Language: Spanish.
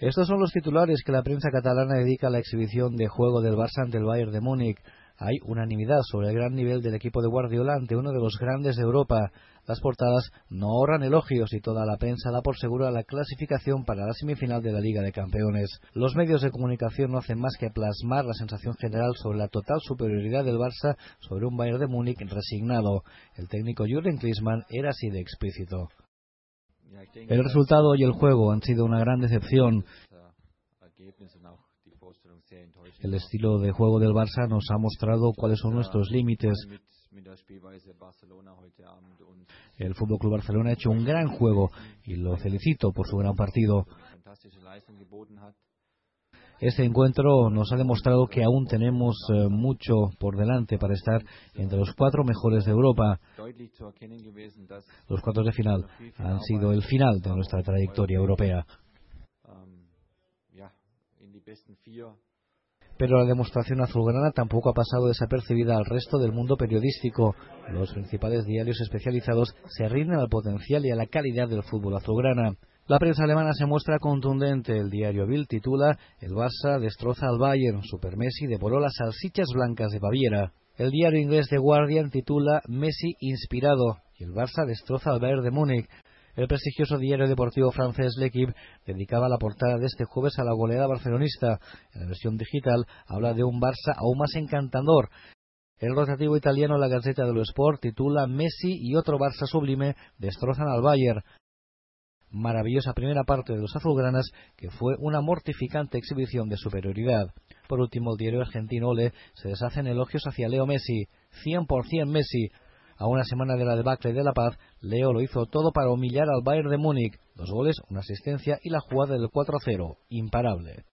Estos son los titulares que la prensa catalana dedica a la exhibición de juego del Barça ante el Bayern de Múnich. Hay unanimidad sobre el gran nivel del equipo de Guardiola ante uno de los grandes de Europa. Las portadas no ahorran elogios y toda la prensa da por segura la clasificación para la semifinal de la Liga de Campeones. Los medios de comunicación no hacen más que plasmar la sensación general sobre la total superioridad del Barça sobre un Bayern de Múnich resignado. El técnico Jürgen Klinsmann era así de explícito. El resultado y el juego han sido una gran decepción. El estilo de juego del Barça nos ha mostrado cuáles son nuestros límites. El Fútbol Club Barcelona ha hecho un gran juego y lo felicito por su gran partido. Este encuentro nos ha demostrado que aún tenemos eh, mucho por delante para estar entre los cuatro mejores de Europa. Los cuartos de final han sido el final de nuestra trayectoria europea. Pero la demostración azulgrana tampoco ha pasado desapercibida al resto del mundo periodístico. Los principales diarios especializados se rinden al potencial y a la calidad del fútbol azulgrana. La prensa alemana se muestra contundente. El diario Bild titula El Barça destroza al Bayern. Super Messi devoró las salsichas blancas de Baviera. El diario inglés The Guardian titula Messi inspirado y el Barça destroza al Bayern de Múnich. El prestigioso diario deportivo francés L'Equipe dedicaba la portada de este jueves a la goleada barcelonista. En la versión digital habla de un Barça aún más encantador. El rotativo italiano La Gazzetta dello Sport titula Messi y otro Barça sublime destrozan al Bayern maravillosa primera parte de los azulgranas que fue una mortificante exhibición de superioridad. Por último, el diario argentino Ole se deshacen elogios hacia Leo Messi, 100% Messi. A una semana de la debacle de La Paz, Leo lo hizo todo para humillar al Bayern de Múnich. Dos goles, una asistencia y la jugada del 4-0. Imparable.